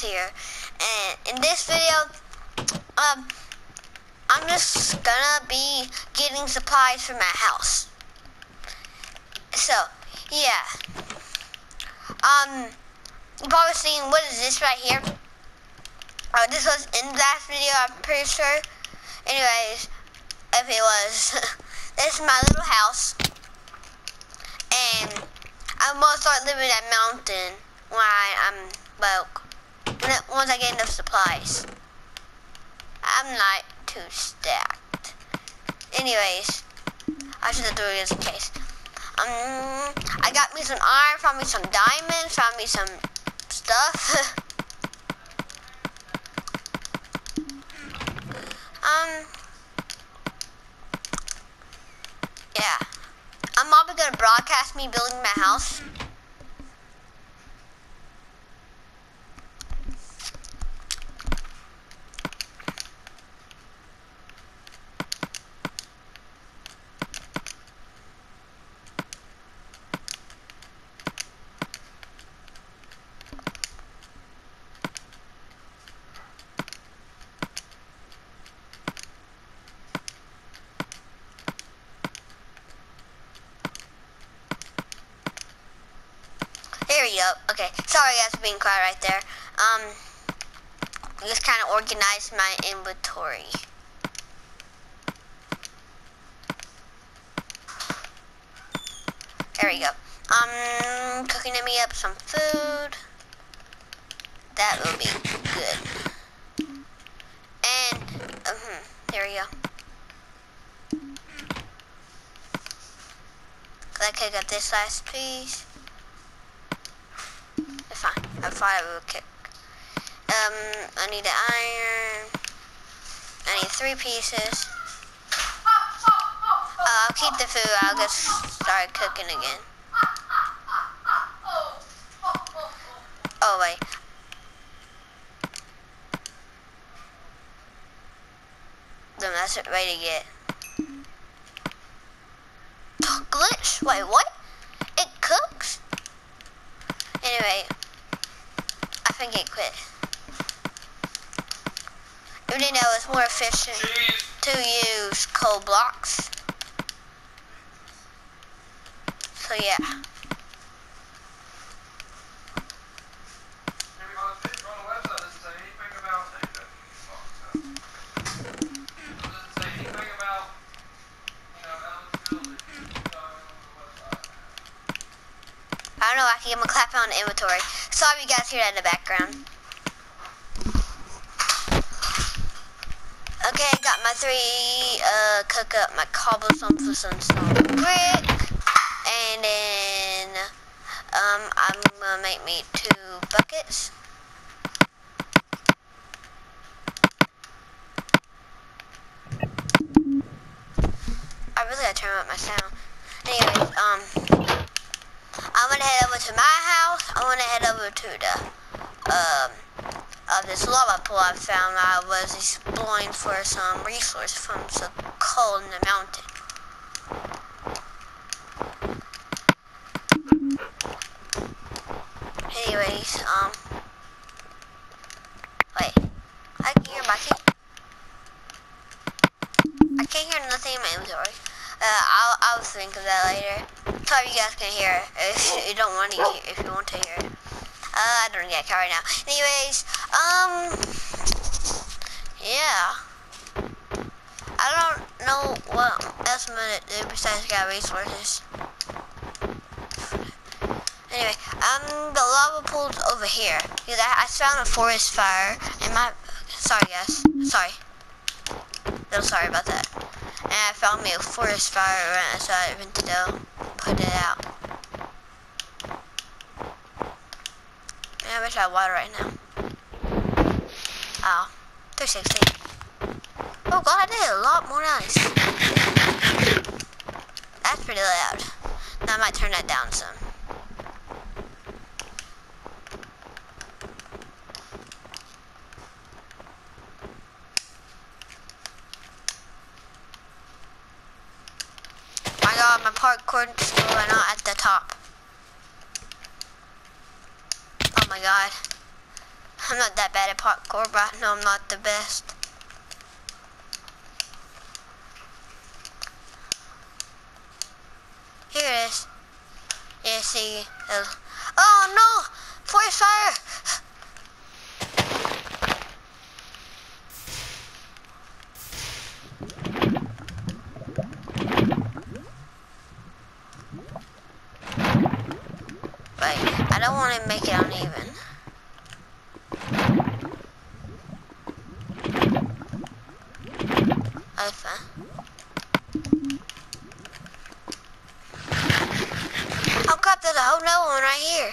here. And in this video, um, I'm just gonna be getting supplies for my house. So, yeah. Um, you probably seen, what is this right here? Uh, this was in the last video, I'm pretty sure. Anyways, if it was, this is my little house. And I'm gonna start living at mountain when I, well, when it, once I get enough supplies. I'm not too stacked. Anyways, I should have it just in case. Um, I got me some iron, found me some diamonds, found me some stuff. um, yeah. I'm probably gonna broadcast me building my house. We go. Okay. Sorry guys for being quiet right there. Um, just kind of organize my inventory. There we go. Um, cooking me up some food. That will be good. And, um, hmm, there we go. I cook up this last piece I thought kick. Um, I need an iron. I need three pieces. Uh, I'll keep the food. I'll just start cooking again. Oh, wait. Then that's it ready to get. Glitch? Wait, what? It cooks? Anyway, think it quit. Even though it's more efficient to use coal blocks. So yeah. I don't know, I can give him a clap on the inventory. Sorry you guys hear that in the background. Okay, I got my three, uh, cook up my cobblestone for some stone brick. And then, um, I'm gonna make me two buckets. I really gotta turn up my sound. Anyways, um, I'm gonna head over to my house. I wanna head over to the um of this lava pool I found. I was exploring for some resource from some coal in the mountain. Anyways, um, wait, I can hear my key. I can't hear nothing in my inventory. Uh, I'll, I'll think of that later. Sorry you guys can hear if you don't want to hear, if you want to hear it. Uh, I don't get a car right now. Anyways, um, yeah. I don't know what else I'm gonna do besides get resources. Anyway, um, the lava pool's over here. Because I, I found a forest fire and my, sorry guys, sorry. No, sorry about that. And I found me a forest fire right outside of Ventadale put it out. I wish I had water right now. Oh, 360. Oh god, I did a lot more nice. That's pretty loud. Now I might turn that down some. god, my parkour skill are not at the top. Oh my god. I'm not that bad at parkour, but know I'm not the best. Here it is. Yeah, see. Oh no! Forest fire! Wait, I don't want to make it uneven. Alpha. Oh crap, there's a whole new one right here.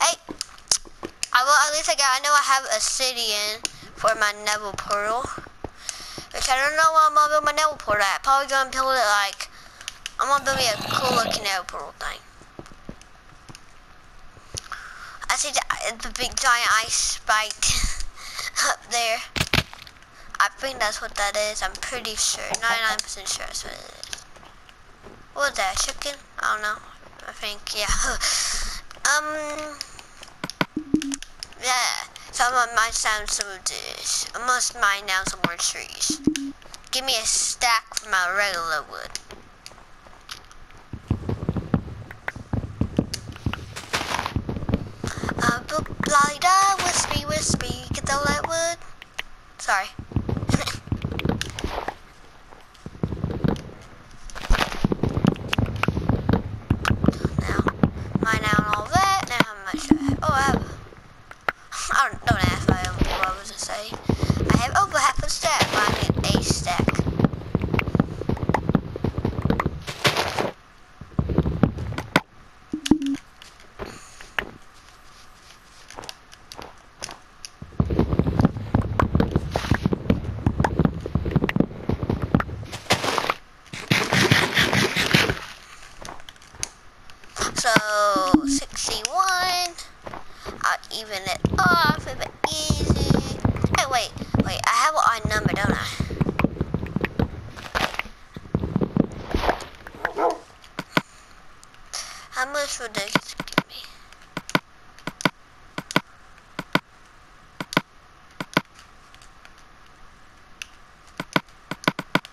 Hey, I will, at least I got, I know I have a city for my Nether portal. Which I don't know where I'm gonna build my Nether portal at. Probably gonna build it like, I'm gonna build me a cool looking Nether portal thing. I see the, the big giant ice spike up there. I think that's what that is. I'm pretty sure. 99% sure that's what it is. Was that? Chicken? I don't know. I think, yeah. um, yeah. So I'm gonna mine down some of this. I must mine down some more trees. Give me a stack for my regular wood. Wispy, get wood. Sorry.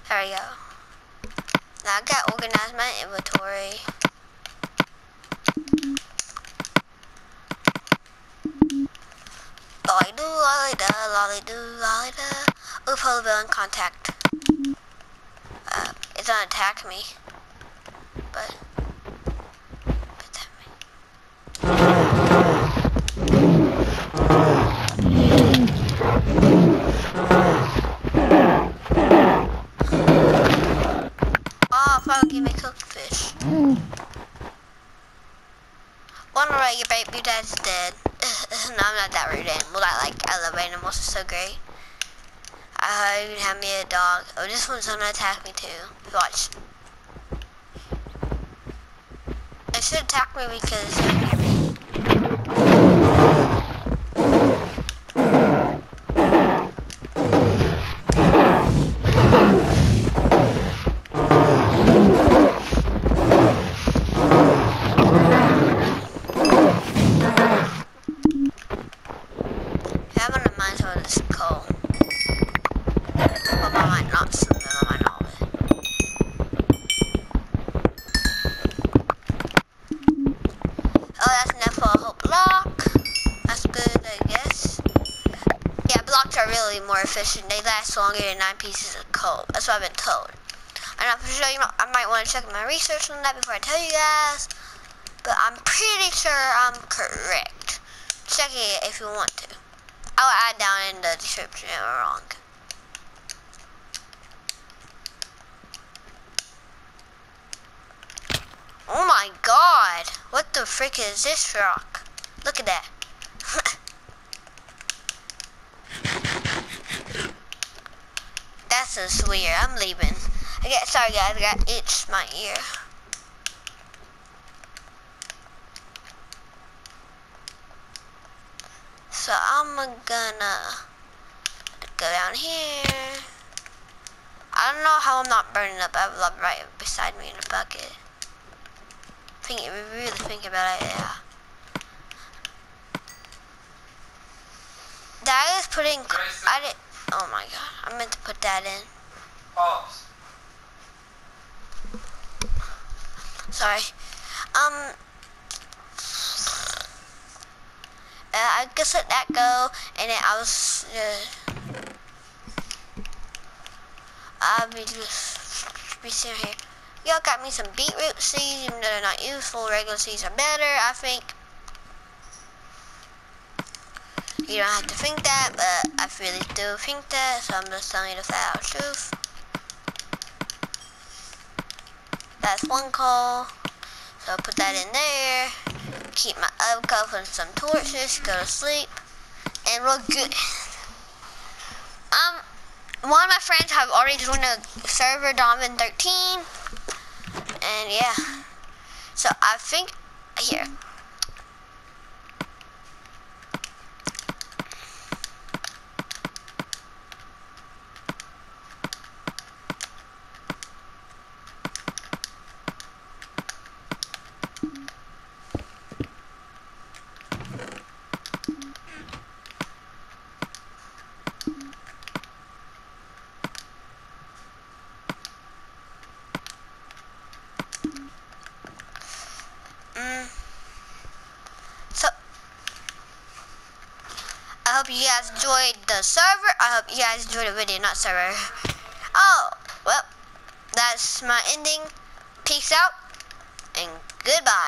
There we go. Now I got organized my inventory. Lolly do, lolly da, lolly do, lolly da. Oop, hello, in contact. Uh, it's gonna attack me. But. give me cooked fish. One right, your baby dad's dead. no, I'm not that rude animal. I like, I love animals, it's so great. I even have me a dog. Oh, this one's gonna attack me too. Watch. It should attack me because efficient. They last longer than nine pieces of coal. That's what I've been told. I'm sure. You know, I might want to check my research on that before I tell you guys. But I'm pretty sure I'm correct. Check it if you want to. I'll add down in the description if I'm wrong. Oh my god! What the frick is this rock? Look at that. Just weird. I'm leaving. I get sorry guys, I got itched my ear. So I'm gonna go down here. I don't know how I'm not burning up. I have lava right beside me in a bucket. Think really think about it, yeah. putting. I didn't. Oh my god! I meant to put that in. Pause. Sorry. Um. Uh, I just let that go, and then I was. Uh, I'll be just be sitting here. Y'all got me some beetroot seeds, even though they're not useful. Regular seeds are better, I think. You don't have to think that, but I really do think that, so I'm just telling you the flat truth. That's one coal, so I'll put that in there. Keep my oven with some torches, go to sleep, and we're good. Um, one of my friends have already joined a server, Donovan 13, and yeah. So I think, here, you guys enjoyed the server. I hope you guys enjoyed the video, not server. Oh, well, that's my ending. Peace out, and goodbye.